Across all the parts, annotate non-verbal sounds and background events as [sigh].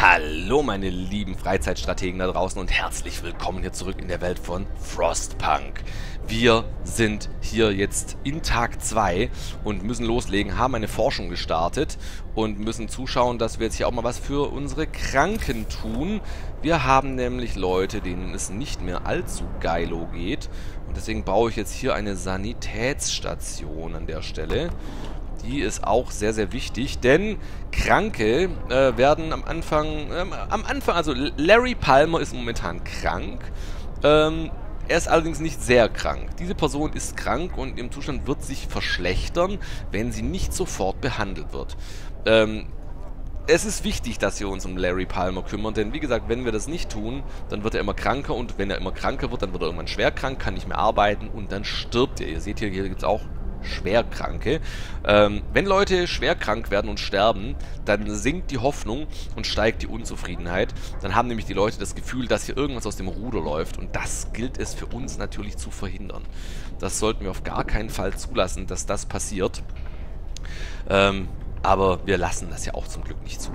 Hallo meine lieben Freizeitstrategen da draußen und herzlich willkommen hier zurück in der Welt von Frostpunk. Wir sind hier jetzt in Tag 2 und müssen loslegen, haben eine Forschung gestartet und müssen zuschauen, dass wir jetzt hier auch mal was für unsere Kranken tun. Wir haben nämlich Leute, denen es nicht mehr allzu geilo geht und deswegen baue ich jetzt hier eine Sanitätsstation an der Stelle. Die ist auch sehr, sehr wichtig, denn Kranke äh, werden am Anfang, ähm, am Anfang, also Larry Palmer ist momentan krank. Ähm, er ist allerdings nicht sehr krank. Diese Person ist krank und im Zustand wird sich verschlechtern, wenn sie nicht sofort behandelt wird. Ähm, es ist wichtig, dass wir uns um Larry Palmer kümmern, denn wie gesagt, wenn wir das nicht tun, dann wird er immer kranker und wenn er immer kranker wird, dann wird er irgendwann schwer krank, kann nicht mehr arbeiten und dann stirbt er. Ihr seht hier, hier gibt es auch Schwerkranke. Ähm, wenn Leute schwer krank werden und sterben, dann sinkt die Hoffnung und steigt die Unzufriedenheit. Dann haben nämlich die Leute das Gefühl, dass hier irgendwas aus dem Ruder läuft. Und das gilt es für uns natürlich zu verhindern. Das sollten wir auf gar keinen Fall zulassen, dass das passiert. Ähm, aber wir lassen das ja auch zum Glück nicht zu.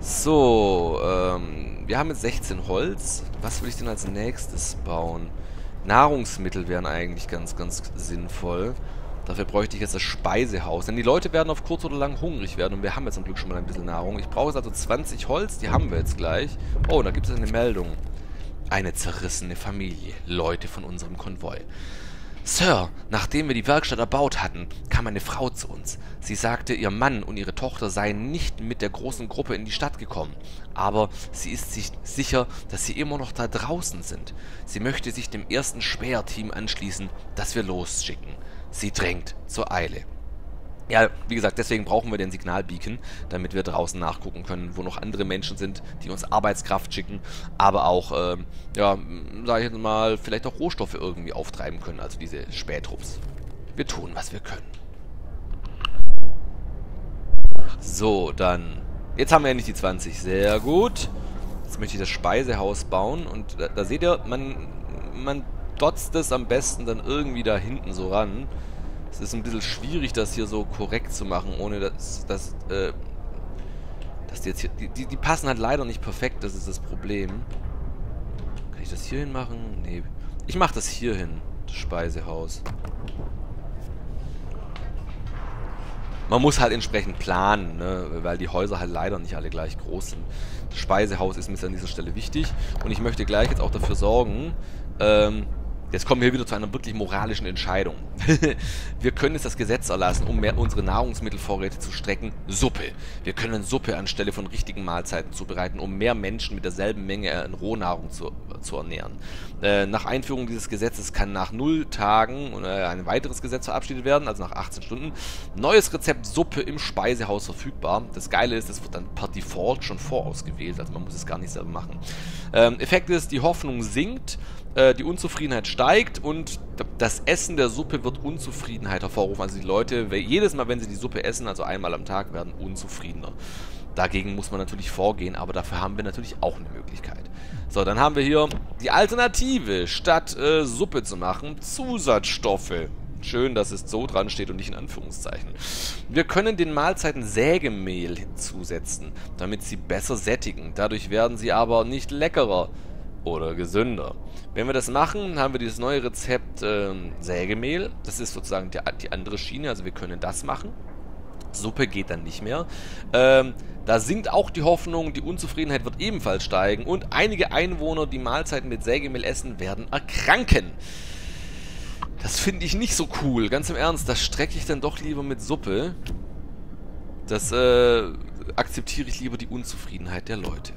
So, ähm, wir haben jetzt 16 Holz. Was will ich denn als nächstes bauen? Nahrungsmittel wären eigentlich ganz, ganz sinnvoll. Dafür bräuchte ich jetzt das Speisehaus. Denn die Leute werden auf kurz oder lang hungrig werden und wir haben jetzt zum Glück schon mal ein bisschen Nahrung. Ich brauche jetzt also 20 Holz, die haben wir jetzt gleich. Oh, da gibt es eine Meldung. Eine zerrissene Familie. Leute von unserem Konvoi. Sir, nachdem wir die Werkstatt erbaut hatten, kam eine Frau zu uns. Sie sagte, ihr Mann und ihre Tochter seien nicht mit der großen Gruppe in die Stadt gekommen. Aber sie ist sich sicher, dass sie immer noch da draußen sind. Sie möchte sich dem ersten Speerteam anschließen, das wir losschicken. Sie drängt zur Eile. Ja, wie gesagt, deswegen brauchen wir den Signalbeacon, damit wir draußen nachgucken können, wo noch andere Menschen sind, die uns Arbeitskraft schicken, aber auch, ähm, ja, sag ich jetzt mal, vielleicht auch Rohstoffe irgendwie auftreiben können, also diese Spätrupps. Wir tun, was wir können. So, dann. Jetzt haben wir endlich die 20. Sehr gut. Jetzt möchte ich das Speisehaus bauen und da, da seht ihr, man, man dotzt es am besten dann irgendwie da hinten so ran. Es ist ein bisschen schwierig, das hier so korrekt zu machen, ohne dass, dass, äh, dass die jetzt hier... Die, die, passen halt leider nicht perfekt, das ist das Problem. Kann ich das hier hin machen? Nee. Ich mache das hier hin, das Speisehaus. Man muss halt entsprechend planen, ne? weil die Häuser halt leider nicht alle gleich groß sind. Das Speisehaus ist mir an dieser Stelle wichtig und ich möchte gleich jetzt auch dafür sorgen, ähm, Jetzt kommen wir wieder zu einer wirklich moralischen Entscheidung. [laughs] wir können jetzt das Gesetz erlassen, um mehr unsere Nahrungsmittelvorräte zu strecken. Suppe. Wir können Suppe anstelle von richtigen Mahlzeiten zubereiten, um mehr Menschen mit derselben Menge an Rohnahrung zu, zu ernähren. Äh, nach Einführung dieses Gesetzes kann nach null Tagen äh, ein weiteres Gesetz verabschiedet werden, also nach 18 Stunden. Neues Rezept Suppe im Speisehaus verfügbar. Das Geile ist, es wird dann per Default schon vorausgewählt, also man muss es gar nicht selber machen. Ähm, Effekt ist, die Hoffnung sinkt äh, die Unzufriedenheit steigt und das Essen der Suppe wird Unzufriedenheit hervorrufen. Also die Leute, jedes Mal, wenn sie die Suppe essen, also einmal am Tag, werden unzufriedener. Dagegen muss man natürlich vorgehen, aber dafür haben wir natürlich auch eine Möglichkeit. So, dann haben wir hier die Alternative. Statt äh, Suppe zu machen, Zusatzstoffe. Schön, dass es so dran steht und nicht in Anführungszeichen. Wir können den Mahlzeiten Sägemehl hinzusetzen, damit sie besser sättigen. Dadurch werden sie aber nicht leckerer oder gesünder. Wenn wir das machen, haben wir dieses neue Rezept äh, Sägemehl. Das ist sozusagen die, die, andere Schiene, also wir können das machen. Suppe geht dann nicht mehr. Ähm, da sinkt auch die Hoffnung, die Unzufriedenheit wird ebenfalls steigen und einige Einwohner, die Mahlzeiten mit Sägemehl essen, werden erkranken. Das finde ich nicht so cool. Ganz im Ernst, das strecke ich dann doch lieber mit Suppe. Das äh, akzeptiere ich lieber die Unzufriedenheit der Leute.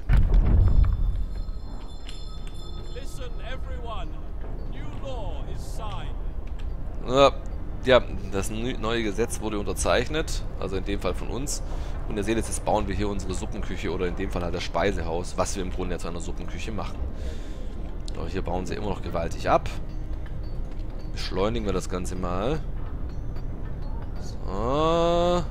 Ja, das neue Gesetz wurde unterzeichnet, also in dem Fall von uns. Und ihr seht jetzt, jetzt bauen wir hier unsere Suppenküche oder in dem Fall halt das Speisehaus, was wir im Grunde jetzt zu einer Suppenküche machen. Aber hier bauen sie immer noch gewaltig ab. Beschleunigen wir das Ganze mal. So.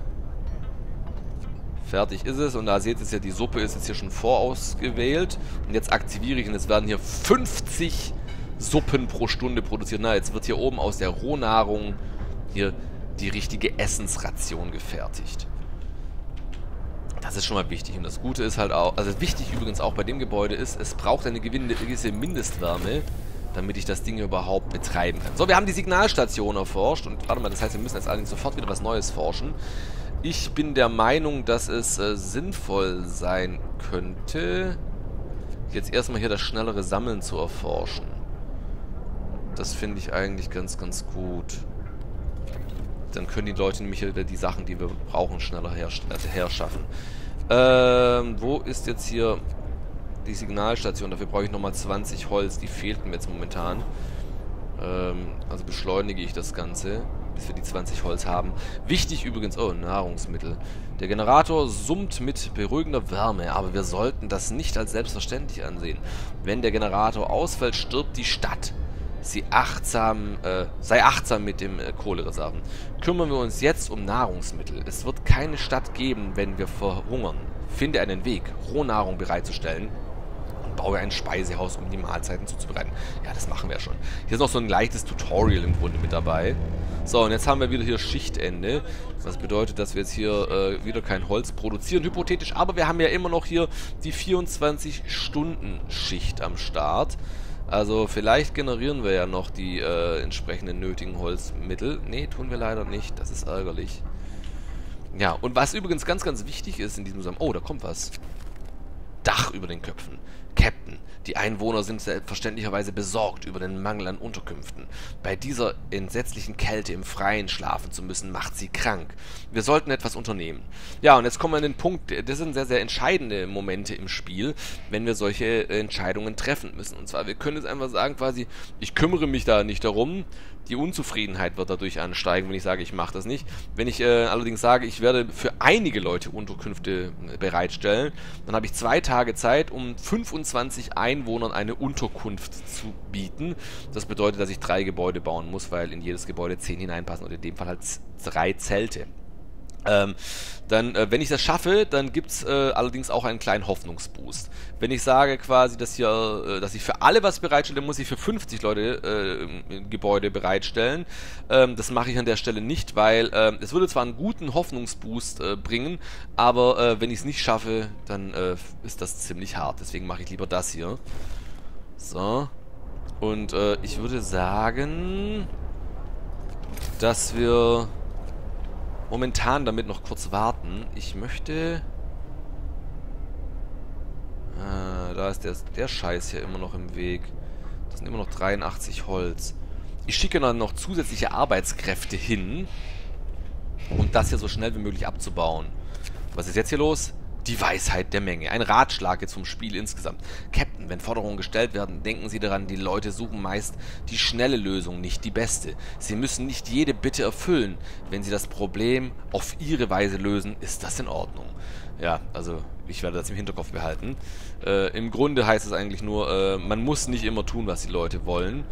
Fertig ist es. Und da seht ihr jetzt ja, die Suppe ist jetzt hier schon vorausgewählt. Und jetzt aktiviere ich und es werden hier 50 Suppen pro Stunde produziert. Na, jetzt wird hier oben aus der Rohnahrung hier die richtige Essensration gefertigt. Das ist schon mal wichtig. Und das Gute ist halt auch, also wichtig übrigens auch bei dem Gebäude ist, es braucht eine gewisse Mindestwärme, damit ich das Ding überhaupt betreiben kann. So, wir haben die Signalstation erforscht und warte mal, das heißt, wir müssen jetzt allerdings sofort wieder was Neues forschen. Ich bin der Meinung, dass es äh, sinnvoll sein könnte, jetzt erstmal hier das schnellere Sammeln zu erforschen. Das finde ich eigentlich ganz, ganz gut. Dann können die Leute nämlich die Sachen, die wir brauchen, schneller also herschaffen. Ähm, wo ist jetzt hier die Signalstation? Dafür brauche ich nochmal 20 Holz. Die fehlten mir jetzt momentan. Ähm, also beschleunige ich das Ganze, bis wir die 20 Holz haben. Wichtig übrigens, oh, Nahrungsmittel. Der Generator summt mit beruhigender Wärme, aber wir sollten das nicht als selbstverständlich ansehen. Wenn der Generator ausfällt, stirbt die Stadt sie achtsam, äh, sei achtsam mit dem äh, Kohlereserven. Kümmern wir uns jetzt um Nahrungsmittel. Es wird keine Stadt geben, wenn wir verhungern. Finde einen Weg, Rohnahrung bereitzustellen und baue ein Speisehaus, um die Mahlzeiten zuzubereiten. Ja, das machen wir schon. Hier ist noch so ein leichtes Tutorial im Grunde mit dabei. So, und jetzt haben wir wieder hier Schichtende. Das bedeutet, dass wir jetzt hier äh, wieder kein Holz produzieren, hypothetisch. Aber wir haben ja immer noch hier die 24-Stunden-Schicht am Start. Also vielleicht generieren wir ja noch die äh, entsprechenden nötigen Holzmittel. Ne, tun wir leider nicht. Das ist ärgerlich. Ja, und was übrigens ganz, ganz wichtig ist in diesem Zusammenhang... Oh, da kommt was. Dach über den Köpfen. Captain. Die Einwohner sind selbstverständlicherweise besorgt über den Mangel an Unterkünften. Bei dieser entsetzlichen Kälte im Freien schlafen zu müssen, macht sie krank. Wir sollten etwas unternehmen. Ja, und jetzt kommen wir an den Punkt, das sind sehr, sehr entscheidende Momente im Spiel, wenn wir solche Entscheidungen treffen müssen. Und zwar, wir können jetzt einfach sagen quasi, ich kümmere mich da nicht darum, die Unzufriedenheit wird dadurch ansteigen, wenn ich sage, ich mache das nicht. Wenn ich äh, allerdings sage, ich werde für einige Leute Unterkünfte äh, bereitstellen, dann habe ich zwei Tage Zeit, um 25 Einwohnern eine Unterkunft zu bieten. Das bedeutet, dass ich drei Gebäude bauen muss, weil in jedes Gebäude zehn hineinpassen und in dem Fall halt drei Zelte. Ähm, dann, äh, wenn ich das schaffe, dann gibt es äh, allerdings auch einen kleinen Hoffnungsboost. Wenn ich sage quasi, dass, hier, äh, dass ich für alle was bereitstelle, muss ich für 50 Leute äh, Gebäude bereitstellen. Ähm, das mache ich an der Stelle nicht, weil ähm, es würde zwar einen guten Hoffnungsboost äh, bringen, aber äh, wenn ich es nicht schaffe, dann ist das ziemlich hart. Deswegen mache ich lieber das hier. So. Und ich würde sagen, dass wir momentan damit noch kurz warten. Ich möchte... Ah, da ist der, der Scheiß hier immer noch im Weg. Das sind immer noch 83 Holz. Ich schicke dann noch zusätzliche Arbeitskräfte hin, um das hier so schnell wie möglich abzubauen. Was ist jetzt hier los? Die Weisheit der Menge. Ein Ratschlag vom Spiel insgesamt. Captain, wenn Forderungen gestellt werden, denken Sie daran, die Leute suchen meist die schnelle Lösung, nicht die beste. Sie müssen nicht jede Bitte erfüllen. Wenn Sie das Problem auf Ihre Weise lösen, ist das in Ordnung. Ja, also ich werde das im Hinterkopf behalten. Äh, Im Grunde heißt es eigentlich nur, äh, man muss nicht immer tun, was die Leute wollen.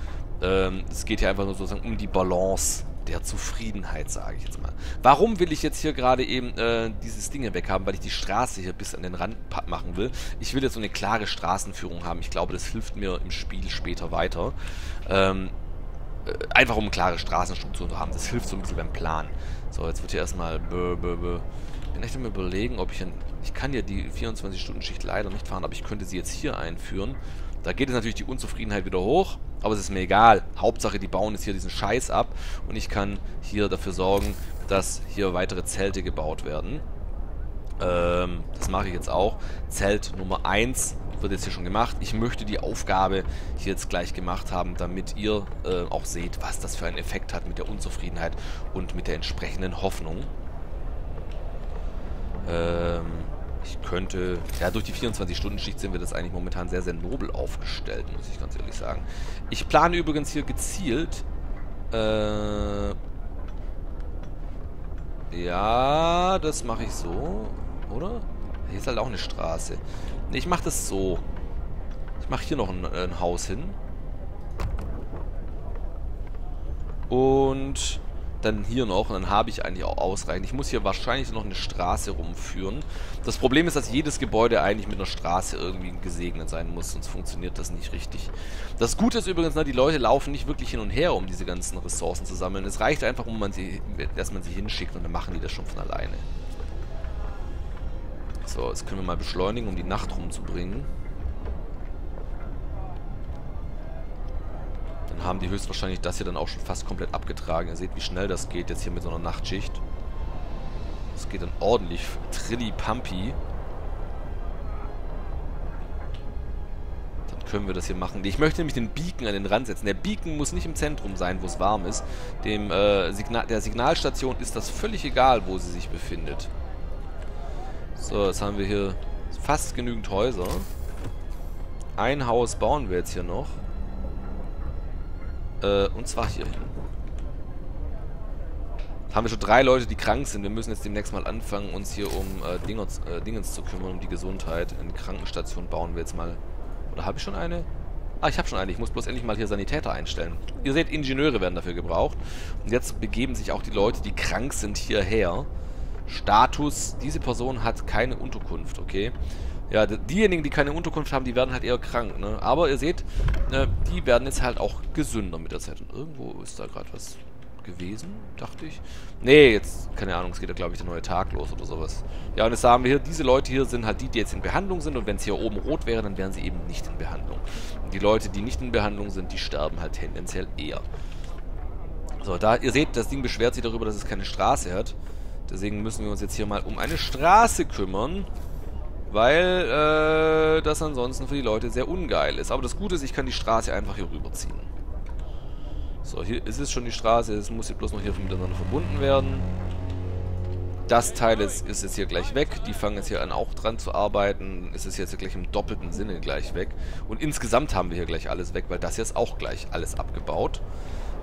Ähm, es geht hier einfach nur sozusagen um die Balance der Zufriedenheit, sage ich jetzt mal. Warum will ich jetzt hier gerade eben äh, dieses Ding hier weghaben? Weil ich die Straße hier bis an den Rand machen will. Ich will jetzt so eine klare Straßenführung haben. Ich glaube, das hilft mir im Spiel später weiter. Ähm, äh, einfach um eine klare Straßenstruktur zu haben. Das hilft so ein bisschen beim Plan. So, jetzt wird hier erstmal... Bö, bö, bö. Ich bin echt am überlegen, ob ich... Ein, ich kann ja die 24-Stunden-Schicht leider nicht fahren, aber ich könnte sie jetzt hier einführen. Da geht es natürlich die Unzufriedenheit wieder hoch, aber es ist mir egal. Hauptsache, die bauen jetzt hier diesen Scheiß ab und ich kann hier dafür sorgen, dass hier weitere Zelte gebaut werden. Ähm, das mache ich jetzt auch. Zelt Nummer 1 wird jetzt hier schon gemacht. Ich möchte die Aufgabe hier jetzt gleich gemacht haben, damit ihr äh, auch seht, was das für einen Effekt hat mit der Unzufriedenheit und mit der entsprechenden Hoffnung. Ähm, ich könnte... Ja, durch die 24-Stunden-Schicht sind wir das eigentlich momentan sehr, sehr nobel aufgestellt, muss ich ganz ehrlich sagen. Ich plane übrigens hier gezielt... Äh... Ja, das mache ich so. Oder? Hier ist halt auch eine Straße. Ne, ich mache das so. Ich mache hier noch ein, ein Haus hin. Und dann hier noch und dann habe ich eigentlich auch ausreichend. Ich muss hier wahrscheinlich noch eine Straße rumführen. Das Problem ist, dass jedes Gebäude eigentlich mit einer Straße irgendwie gesegnet sein muss, sonst funktioniert das nicht richtig. Das Gute ist übrigens, ne, die Leute laufen nicht wirklich hin und her, um diese ganzen Ressourcen zu sammeln. Es reicht einfach, um man sie, dass man sie hinschickt und dann machen die das schon von alleine. So, jetzt können wir mal beschleunigen, um die Nacht rumzubringen. Dann haben die höchstwahrscheinlich das hier dann auch schon fast komplett abgetragen. Ihr seht, wie schnell das geht jetzt hier mit so einer Nachtschicht. Das geht dann ordentlich trilli-pampi. Dann können wir das hier machen. Ich möchte nämlich den Beacon an den Rand setzen. Der Beacon muss nicht im Zentrum sein, wo es warm ist. Dem äh, Signal der Signalstation ist das völlig egal, wo sie sich befindet. So, jetzt haben wir hier fast genügend Häuser. Ein Haus bauen wir jetzt hier noch. Äh, und zwar hier hin. Haben wir schon drei Leute, die krank sind. Wir müssen jetzt demnächst mal anfangen, uns hier um äh, Dingens, äh, Dingens zu kümmern, um die Gesundheit. Eine Krankenstation bauen wir jetzt mal. Oder habe ich schon eine? Ah, ich habe schon eine. Ich muss bloß endlich mal hier Sanitäter einstellen. Ihr seht, Ingenieure werden dafür gebraucht. Und jetzt begeben sich auch die Leute, die krank sind, hierher. Status, diese Person hat keine Unterkunft, okay? Ja, diejenigen, die keine Unterkunft haben, die werden halt eher krank, ne? Aber ihr seht, äh, die werden jetzt halt auch gesünder mit der Zeit. Und irgendwo ist da gerade was gewesen, dachte ich. Nee, jetzt, keine Ahnung, es geht ja, glaube ich, der neue Tag los oder sowas. Ja, und jetzt haben wir hier, diese Leute hier sind halt die, die jetzt in Behandlung sind. Und wenn es hier oben rot wäre, dann wären sie eben nicht in Behandlung. Und die Leute, die nicht in Behandlung sind, die sterben halt tendenziell eher. So, da, ihr seht, das Ding beschwert sich darüber, dass es keine Straße hat. Deswegen müssen wir uns jetzt hier mal um eine Straße kümmern. Weil äh, das ansonsten für die Leute sehr ungeil ist. Aber das Gute ist, ich kann die Straße einfach hier rüberziehen. So, hier ist es schon die Straße. Es muss hier bloß noch hier miteinander verbunden werden. Das Teil ist, ist jetzt hier gleich weg. Die fangen jetzt hier an auch dran zu arbeiten. Es ist jetzt gleich im doppelten Sinne gleich weg. Und insgesamt haben wir hier gleich alles weg, weil das ist auch gleich alles abgebaut.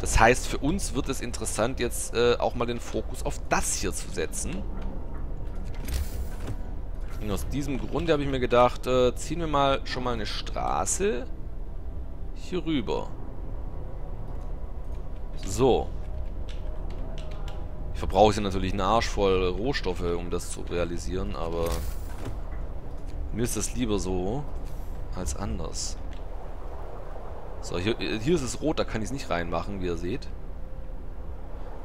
Das heißt, für uns wird es interessant, jetzt äh, auch mal den Fokus auf das hier zu setzen. Und aus diesem Grunde habe ich mir gedacht, äh, ziehen wir mal schon mal eine Straße hier rüber. So. Ich verbrauche hier natürlich einen Arsch voll Rohstoffe, um das zu realisieren, aber mir ist das lieber so als anders. So, hier, hier ist es rot, da kann ich es nicht reinmachen, wie ihr seht.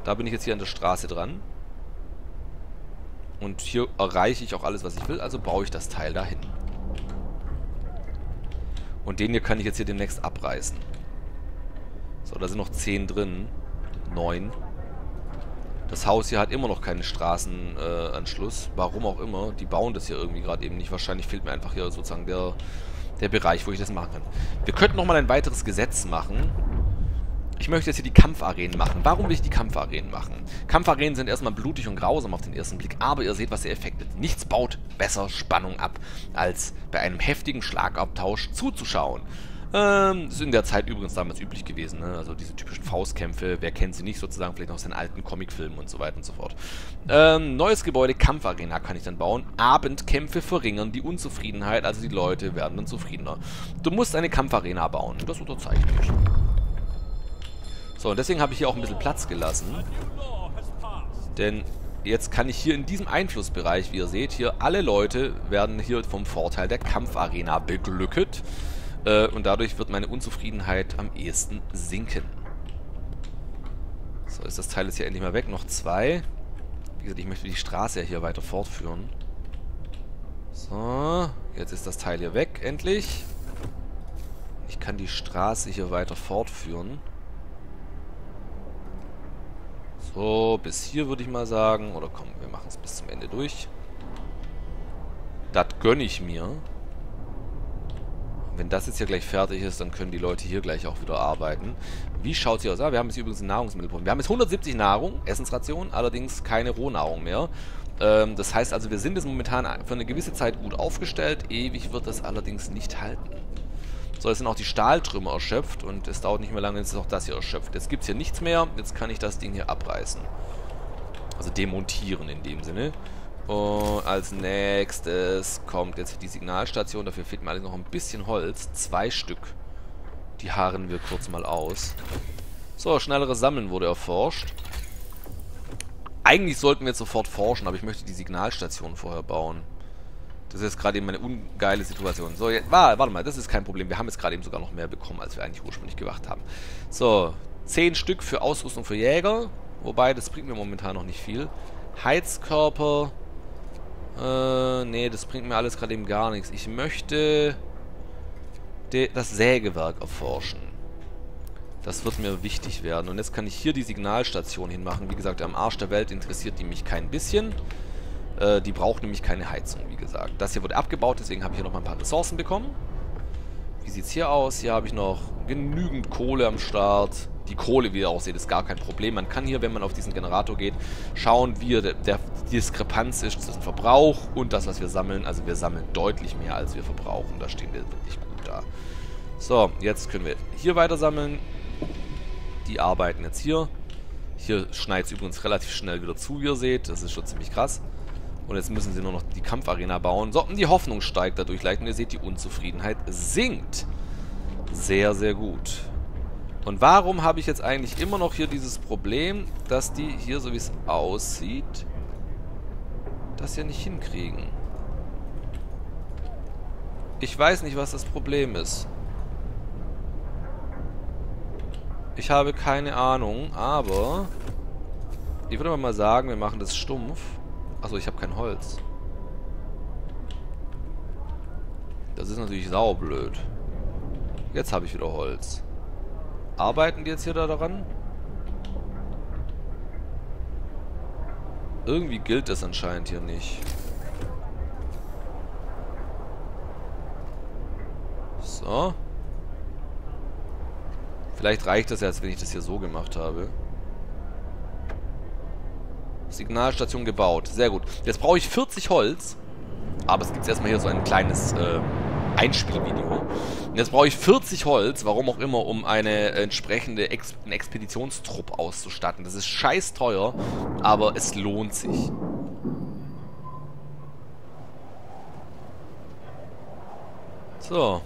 Da bin ich jetzt hier an der Straße dran. Und hier erreiche ich auch alles, was ich will, also baue ich das Teil dahin. Und den hier kann ich jetzt hier demnächst abreißen. So, da sind noch 10 drin. 9. Das Haus hier hat immer noch keinen Straßenanschluss. Äh, Warum auch immer. Die bauen das hier irgendwie gerade eben nicht. Wahrscheinlich fehlt mir einfach hier sozusagen der der Bereich, wo ich das machen kann. Wir könnten nochmal ein weiteres Gesetz machen. Ich möchte jetzt hier die Kampfarenen machen. Warum will ich die Kampfarenen machen? Kampfarenen sind erstmal blutig und grausam auf den ersten Blick, aber ihr seht, was der Effekt. Nichts baut besser Spannung ab, als bei einem heftigen Schlagabtausch zuzuschauen. Ähm, ist in der Zeit übrigens damals üblich gewesen, ne? Also diese typischen Faustkämpfe, wer kennt sie nicht sozusagen, vielleicht aus den alten Comicfilmen und so weiter und so fort. Ähm, neues Gebäude, Kampfarena kann ich dann bauen. Abendkämpfe verringern die Unzufriedenheit, also die Leute werden dann zufriedener. Du musst eine Kampfarena bauen, das unterzeichne ich. So, und deswegen habe ich hier auch ein bisschen Platz gelassen. Denn jetzt kann ich hier in diesem Einflussbereich, wie ihr seht, hier alle Leute werden hier vom Vorteil der Kampfarena beglücket. Äh, und dadurch wird meine Unzufriedenheit am ehesten sinken. So, ist das Teil jetzt hier endlich mal weg. Noch zwei. Wie gesagt, ich möchte die Straße ja hier weiter fortführen. So, jetzt ist das Teil hier weg, endlich. Ich kann die Straße hier weiter fortführen. So, bis hier würde ich mal sagen. Oder komm, wir machen es bis zum Ende durch. Das gönne ich mir wenn das jetzt hier gleich fertig ist, dann können die Leute hier gleich auch wieder arbeiten. Wie schaut es hier aus? Ah, wir haben jetzt übrigens ein Nahrungsmittelproblem. Wir haben jetzt 170 Nahrung, Essensration, allerdings keine Rohnahrung mehr. Ähm, das heißt also, wir sind jetzt momentan für eine gewisse Zeit gut aufgestellt. Ewig wird das allerdings nicht halten. So, jetzt sind auch die Stahltrümmer erschöpft und es dauert nicht mehr lange, jetzt ist auch das hier erschöpft. Jetzt gibt es hier nichts mehr, jetzt kann ich das Ding hier abreißen. Also demontieren in dem Sinne. Und als nächstes kommt jetzt die Signalstation. Dafür fehlt mir alles noch ein bisschen Holz. Zwei Stück. Die haaren wir kurz mal aus. So, schnelleres Sammeln wurde erforscht. Eigentlich sollten wir jetzt sofort forschen, aber ich möchte die Signalstation vorher bauen. Das ist jetzt gerade eben eine ungeile Situation. So, jetzt, warte mal, das ist kein Problem. Wir haben jetzt gerade eben sogar noch mehr bekommen, als wir eigentlich ursprünglich gewacht haben. So, zehn Stück für Ausrüstung für Jäger. Wobei, das bringt mir momentan noch nicht viel. Heizkörper Äh, nee, das bringt mir alles gerade eben gar nichts. Ich möchte das Sägewerk erforschen. Das wird mir wichtig werden. Und jetzt kann ich hier die Signalstation hinmachen. Wie gesagt, am Arsch der Welt interessiert die mich kein bisschen. Äh, die braucht nämlich keine Heizung, wie gesagt. Das hier wurde abgebaut, deswegen habe ich hier noch mal ein paar Ressourcen bekommen. Wie sieht es hier aus? Hier habe ich noch genügend Kohle am Start. Die Kohle, wie ihr auch seht, ist gar kein Problem. Man kann hier, wenn man auf diesen Generator geht, schauen, wie der, der Diskrepanz ist zwischen Verbrauch und das, was wir sammeln. Also wir sammeln deutlich mehr, als wir verbrauchen. Da stehen wir wirklich gut da. So, jetzt können wir hier weiter sammeln. Die arbeiten jetzt hier. Hier schneit es übrigens relativ schnell wieder zu, wie ihr seht. Das ist schon ziemlich krass. Und jetzt müssen sie nur noch die Kampfarena bauen. So, und die Hoffnung steigt dadurch leicht. Und ihr seht, die Unzufriedenheit sinkt. Sehr, sehr gut. Und warum habe ich jetzt eigentlich immer noch hier dieses Problem, dass die hier, so wie es aussieht, das ja nicht hinkriegen? Ich weiß nicht, was das Problem ist. Ich habe keine Ahnung, aber... Ich würde mal sagen, wir machen das stumpf. Achso, ich habe kein Holz. Das ist natürlich saublöd. Jetzt habe ich wieder Holz. Arbeiten die jetzt hier da daran? Irgendwie gilt das anscheinend hier nicht. So. Vielleicht reicht das jetzt, wenn ich das hier so gemacht habe. Signalstation gebaut. Sehr gut. Jetzt brauche ich 40 Holz. Aber es gibt erstmal hier so ein kleines äh, Einspielvideo. Und jetzt brauche ich 40 Holz, warum auch immer, um eine entsprechende Ex einen Expeditionstrupp auszustatten. Das ist scheiß teuer, aber es lohnt sich. So.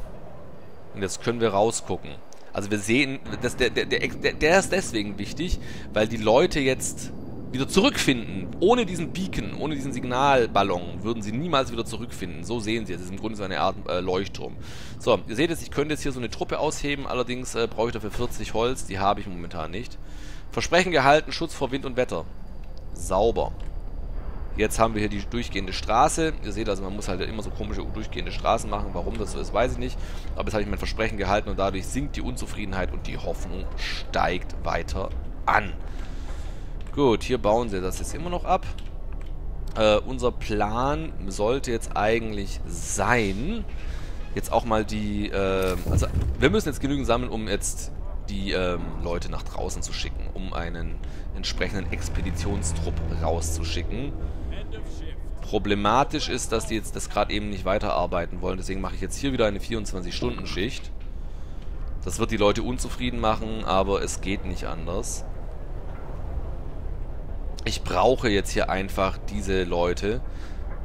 Und jetzt können wir rausgucken. Also wir sehen, das, der, der, der, der ist deswegen wichtig, weil die Leute jetzt wieder zurückfinden. Ohne diesen Beacon, ohne diesen Signalballon würden sie niemals wieder zurückfinden. So sehen sie es. Das ist im Grunde so eine Art äh, Leuchtturm. So, ihr seht jetzt, ich könnte jetzt hier so eine Truppe ausheben. Allerdings äh, brauche ich dafür 40 Holz. Die habe ich momentan nicht. Versprechen gehalten, Schutz vor Wind und Wetter. Sauber. Jetzt haben wir hier die durchgehende Straße. Ihr seht also, man muss halt immer so komische durchgehende Straßen machen. Warum das so ist, weiß ich nicht. Aber jetzt habe ich mein Versprechen gehalten und dadurch sinkt die Unzufriedenheit und die Hoffnung steigt weiter an. Gut, hier bauen sie das jetzt immer noch ab. Äh, unser Plan sollte jetzt eigentlich sein, jetzt auch mal die, äh, also wir müssen jetzt genügend sammeln, um jetzt die ähm, Leute nach draußen zu schicken, um einen entsprechenden Expeditionstrupp rauszuschicken. Problematisch ist, dass die jetzt das gerade eben nicht weiterarbeiten wollen, deswegen mache ich jetzt hier wieder eine 24-Stunden-Schicht. Das wird die Leute unzufrieden machen, aber es geht nicht anders ich brauche jetzt hier einfach diese Leute.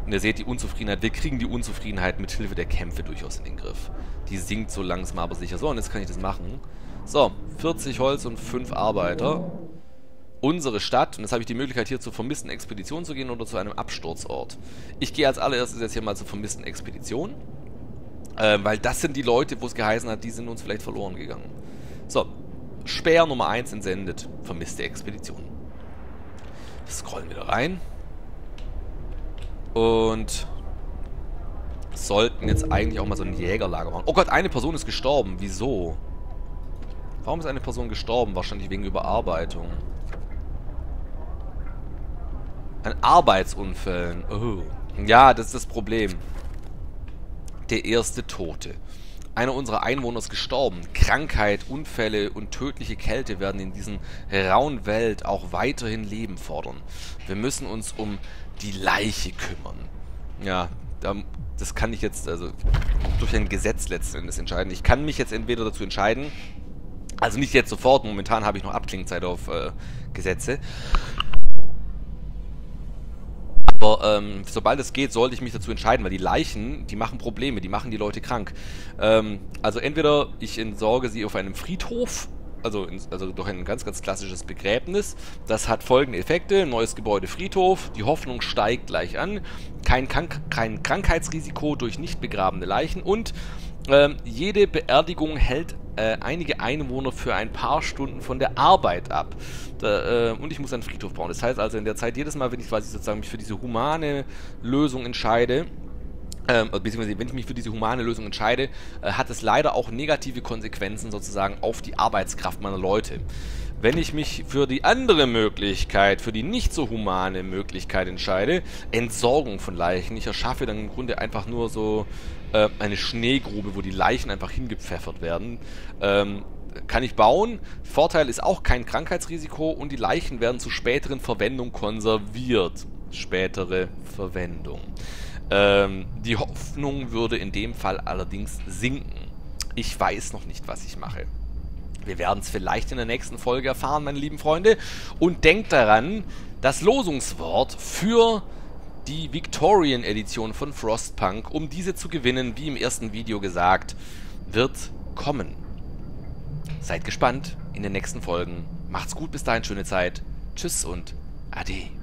Und ihr seht die Unzufriedenheit. Wir kriegen die Unzufriedenheit mit Hilfe der Kämpfe durchaus in den Griff. Die sinkt so langsam aber sicher. So, und jetzt kann ich das machen. So, 40 Holz und 5 Arbeiter. Unsere Stadt, und jetzt habe ich die Möglichkeit hier zur vermissten Expedition zu gehen oder zu einem Absturzort. Ich gehe als allererstes jetzt hier mal zur vermissten Expedition. Äh, weil das sind die Leute, wo es geheißen hat, die sind uns vielleicht verloren gegangen. So, Speer Nummer 1 entsendet. Vermisste Expedition scrollen wieder rein. Und sollten jetzt eigentlich auch mal so ein Jägerlager machen. Oh Gott, eine Person ist gestorben. Wieso? Warum ist eine Person gestorben? Wahrscheinlich wegen Überarbeitung. An Arbeitsunfällen. Oh. Ja, das ist das Problem. Der erste Tote. Einer unserer Einwohner ist gestorben. Krankheit, Unfälle und tödliche Kälte werden in diesen rauen Welt auch weiterhin Leben fordern. Wir müssen uns um die Leiche kümmern. Ja, das kann ich jetzt also durch ein Gesetz letzten Endes entscheiden. Ich kann mich jetzt entweder dazu entscheiden, also nicht jetzt sofort, momentan habe ich noch Abklingzeit auf äh, Gesetze, aber ähm, sobald es geht, sollte ich mich dazu entscheiden, weil die Leichen, die machen Probleme, die machen die Leute krank. Ähm, also entweder ich entsorge sie auf einem Friedhof, also, in, also durch ein ganz, ganz klassisches Begräbnis. Das hat folgende Effekte. Neues Gebäude, Friedhof. Die Hoffnung steigt gleich an. Kein, Krank kein Krankheitsrisiko durch nicht begrabene Leichen. Und ähm, jede Beerdigung hält äh, einige Einwohner für ein paar Stunden von der Arbeit ab. Da, äh, und ich muss einen Friedhof bauen. Das heißt also in der Zeit, jedes Mal, wenn ich quasi sozusagen mich für diese humane Lösung entscheide, ähm, beziehungsweise wenn ich mich für diese humane Lösung entscheide, äh, hat es leider auch negative Konsequenzen sozusagen auf die Arbeitskraft meiner Leute. Wenn ich mich für die andere Möglichkeit, für die nicht so humane Möglichkeit entscheide, Entsorgung von Leichen, ich erschaffe dann im Grunde einfach nur so äh, eine Schneegrube, wo die Leichen einfach hingepfeffert werden. Ähm, kann ich bauen. Vorteil ist auch kein Krankheitsrisiko und die Leichen werden zu späteren Verwendung konserviert. Spätere Verwendung. Ähm, die Hoffnung würde in dem Fall allerdings sinken. Ich weiß noch nicht, was ich mache. Wir werden es vielleicht in der nächsten Folge erfahren, meine lieben Freunde. Und denkt daran, das Losungswort für die Victorian Edition von Frostpunk, um diese zu gewinnen, wie im ersten Video gesagt, wird kommen. Seid gespannt in den nächsten Folgen. Macht's gut, bis dahin, schöne Zeit. Tschüss und Ade.